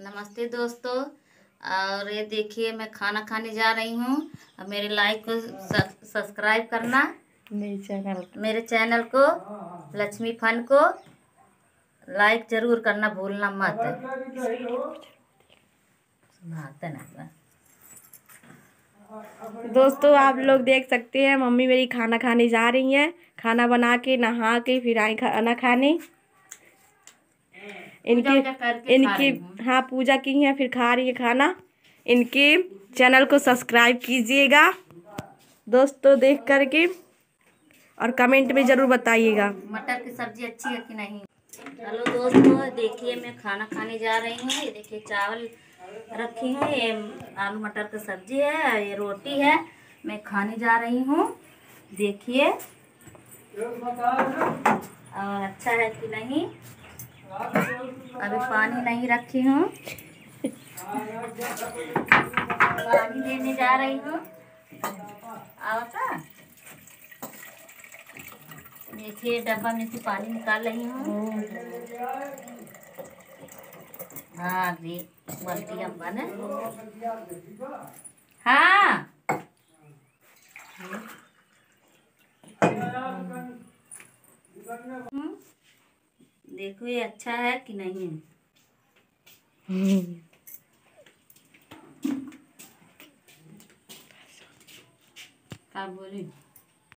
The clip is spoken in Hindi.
नमस्ते दोस्तों। और ये देखिए मैं खाना खाने जा रही हूँ। और मेरे लाइक को सब्सक्राइब करना। नहीं चैनल मेरे चैनल को लक्ष्मी फन को लाइक ज़रूर करना भूलना मत। दोस्तों आप लोग देख सकते हैं मम्मी मेरी खाना खाने जा रही हैं। खाना बना के नहा के फिर आई खाना खाने। इनकी इनकी हूँ। पूजा की है, फिर खा रही है खाना। इनके चैनल को सब्सक्राइब कीजिएगा, दोस्तों देख करके, और कमेंट में ज़रूर बताइएगा। मटर की सब्ज़ी अच्छी है कि नहीं? हेलो दोस्तों, देखिए, मैं खाना खाने जा रही हूँ। ये देखिए, चावल रखी है। ये आलू मटर की सब्ज़ी है, ये रोटी है। मैं खाने जा रही हूँ। देखिए। और अच्छा है कि नहीं? अभी पानी नहीं रखी हूँ। पानी देने जा रही हूँ। आवता देखिए डब्बा में से पानी निकाल रही हूँ। हाँ जी बाल्टी अम्बा ने। हाँ। हम्म, देखो ये अच्छा है कि नहीं क्या बोली